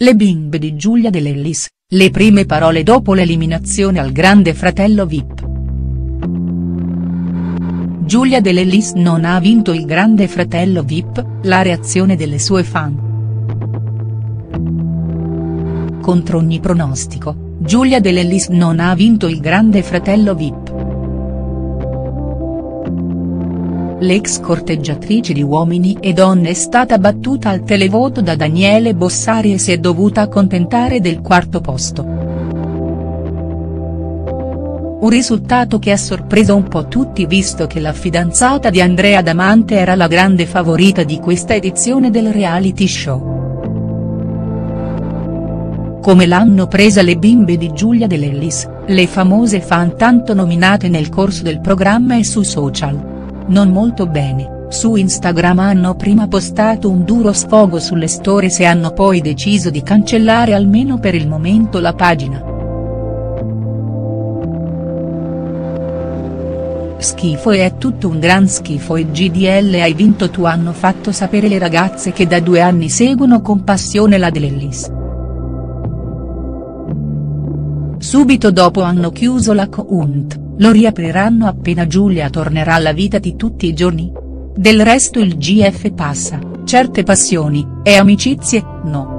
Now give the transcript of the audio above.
Le bimbe di Giulia De Lellis, le prime parole dopo l'eliminazione al Grande Fratello Vip. Giulia De Lellis non ha vinto il Grande Fratello Vip, la reazione delle sue fan. Contro ogni pronostico, Giulia De Lellis non ha vinto il Grande Fratello Vip. L'ex corteggiatrice di Uomini e Donne è stata battuta al televoto da Daniele Bossari e si è dovuta accontentare del quarto posto. Un risultato che ha sorpreso un po' tutti visto che la fidanzata di Andrea Damante era la grande favorita di questa edizione del reality show. Come l'hanno presa le bimbe di Giulia De Lellis, le famose fan tanto nominate nel corso del programma e su social. Non molto bene, su Instagram hanno prima postato un duro sfogo sulle stories e hanno poi deciso di cancellare almeno per il momento la pagina. Schifo e è tutto un gran schifo e GDL hai vinto tu hanno fatto sapere le ragazze che da due anni seguono con passione la Delellis. Subito dopo hanno chiuso l'account. Lo riapriranno appena Giulia tornerà alla vita di tutti i giorni? Del resto il GF passa, certe passioni, e amicizie, no.